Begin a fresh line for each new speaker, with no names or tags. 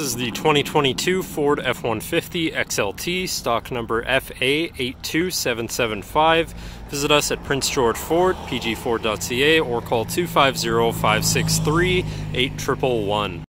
This is the 2022 Ford F-150 XLT, stock number FA82775. Visit us at Prince George Ford, pgford.ca, or call 250 563 8111.